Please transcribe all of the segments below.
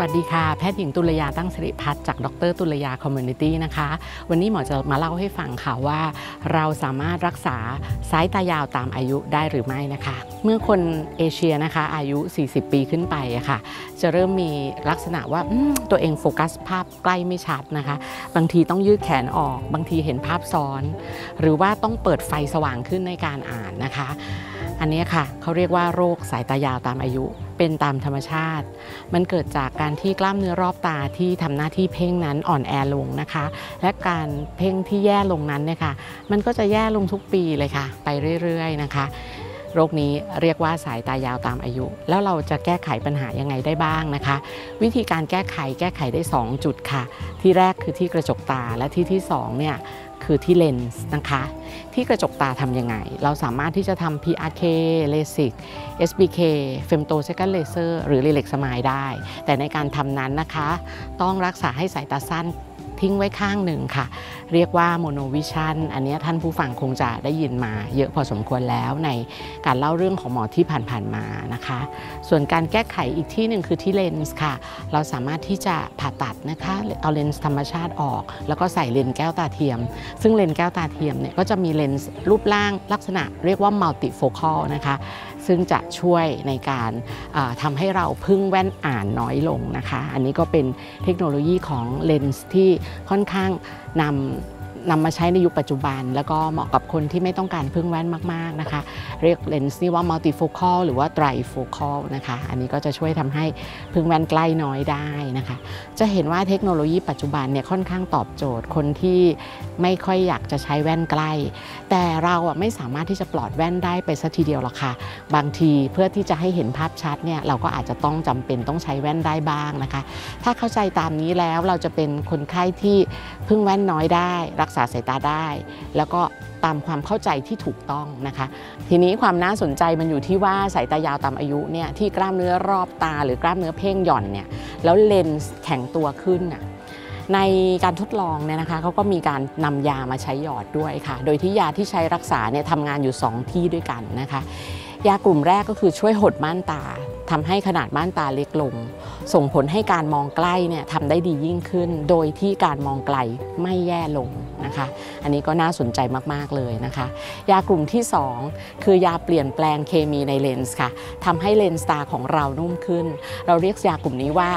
วัสดีค่ะ แพทย์หญิงตุลยาตั้งสิริพัฒน์จากดรตุลยาคอมมูนิตี้นะคะ วันนี้หมอจะมาเล่าให้ฟังค่ะว่า เราสามารถรักษาสายตายาวตามอายุได้หรือไม่นะคะ เมื่อคนเอเชียนะคะอายุ 40 ปีขึ้นไปอะค่ะ จะเริ่มมีลักษณะว่าตัวเองโฟกัสภาพใกล้ไม่ชัดนะคะ บางทีต้องยืดแขนออก บางทีเห็นภาพซ้อน หรือว่าต้องเปิดไฟสว่างขึ้นในการอ่านนะคะ อันนี้ค่ะเขาเรียกว่าโรคสายตายาวตามอายุเป็นตามธรรมชาติ มันเกิดจากการที่กล้ามเนื้อรอบตาที่ทำหน้าที่เพ่งนั้นอ่อนแอลงนะคะ และการเพ่งที่แย่ลงนั้นเนี่ยค่ะ มันก็จะแย่ลงทุกปีเลยค่ะ ไปเรื่อยๆนะคะ โรคนี้เรียกว่าสายตายาวตามอายุ แล้วเราจะแก้ไขปัญหายังไงได้บ้างนะคะ วิธีการแก้ไขแก้ไขได้ 2 จุดค่ะ ที่แรกคือที่กระจกตาและที่ที่2เนี่ยคือที่เลนส์นะคะ ที่กระจกตาทำยังไง เราสามารถที่จะทำ PRK LASIK SBK Femto Second Laser หรือ Relax Smile ได้ แต่ในการทำนั้นนะคะ ต้องรักษาให้สายตาสั้น ทิ้งไว้ข้างหนึ่งค่ะ เรียกว่าโมโนวิชันอันนี้ท่านผู้ฟังคงจะได้ยินมา เยอะพอสมควรแล้วในการเล่าเรื่องของหมอที่ผ่านๆมานะคะ ส่วนการแก้ไขอีกที่หนึ่งคือที่เลนส์ค่ะ เราสามารถที่จะผ่าตัดนะคะเอาเลนส์ธรรมชาติออก แล้วก็ใส่เลนส์แก้วตาเทียม ซึ่งเลนส์แก้วตาเทียมเนี่ยก็จะมีเลนส์รูปร่างลักษณะเรียกว่า multifocal นะคะ ซึ่งจะช่วยในการอ่าทำให้เราพึ่งแว่นอ่านน้อยลงนะคะ อันนี้ก็เป็นเทคโนโลยีของเลนส์ที่ค่อนข้างนำ นำมาใช้ในยุคปัจจุบัน แล้วก็เหมาะกับคนที่ไม่ต้องการพึ่งแว่นมากๆนะคะ เรียกเลนส์นี่ว่า multifocal หรือว่า trifocal นะคะ อันนี้ก็จะช่วยทำให้พึ่งแว่นใกล้น้อยได้นะคะ จะเห็นว่าเทคโนโลยีปัจจุบันเนี่ยค่อนข้างตอบโจทย์คนที่ไม่ค่อยอยากจะใช้แว่นใกล้ แต่เราอะไม่สามารถที่จะปลอดแว่นได้ไปสัทีเดียวหรอกค่ะ บางทีเพื่อที่จะให้เห็นภาพชัดเนี่ยเราก็อาจจะต้องจำเป็นต้องใช้แว่นได้บ้างนะคะ ถ้าเข้าใจตามนี้แล้วเราจะเป็นคนไข้ที่พึ่งแว่นน้อยได้รักษาสายตาได้ แล้วก็ตามความเข้าใจที่ถูกต้องนะคะ ทีนี้ความน่าสนใจมันอยู่ที่ว่าสายตายาวตามอายุเนี่ยที่กล้ามเนื้อรอบตาหรือกล้ามเนื้อเพ่งหย่อนเนี่ยแล้วเลนส์แข็งตัวขึ้นน่ะในการทดลองเนี่ยนะคะเขาก็มีการนำยามาใช้หยอดด้วยค่ะ โดยที่ยาที่ใช้รักษาเนี่ยทำงานอยู่ 2 ที่ด้วยกันนะคะ ยากลุ่มแรกก็คือช่วยหดม่านตา ทำให้ขนาดม่านตาเล็กลง ส่งผลให้การมองใกล้เนี่ยทำได้ดียิ่งขึ้น โดยที่การมองไกลไม่แย่ลงนะคะ อันนี้ก็น่าสนใจมาก ๆ เลยนะคะ ยากลุ่มที่ 2 คือยาเปลี่ยนแปลงเคมีในเลนส์ค่ะทำให้เลนส์ตาของเรานุ่มขึ้น เราเรียกยากลุ่มนี้ว่า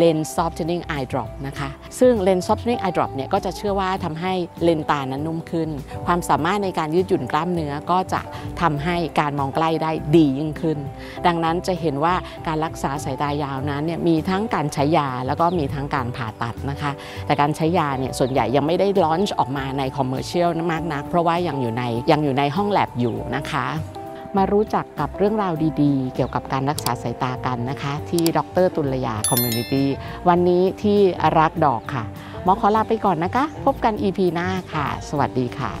lens softening eye drop นะคะ ซึ่ง lens softening eye drop เนี่ยก็จะเชื่อว่าทำให้เลนส์ตานั้นนุ่มขึ้น ความสามารถในการยืดหยุ่นกล้ามเนื้อก็จะทำให้การมองใกล้ได้ดียิ่งขึ้น ดังนั้นจะเห็นว่าการรักษาสายตายาวนั้นเนี่ยมีทั้งการใช้ยาแล้วก็มีทั้งการผ่าตัดนะคะ แต่การใช้ยาเนี่ยส่วนใหญ่ยังไม่ได้ลอนช์ออกมาในคอมเมอร์เชียลมากนัก เพราะว่ายังอยู่ในยังอยู่ในห้องแลบอยู่นะคะมารู้จักกับเรื่องราวดีๆ เกี่ยวกับการรักษาสายตากันนะคะ ที่ดรตุลยาคอมมูนิตี้วันนี้ที่รักดอกค่ะ หมอขอลาไปก่อนนะคะ พบกัน EP หน้าค่ะ สวัสดีค่ะ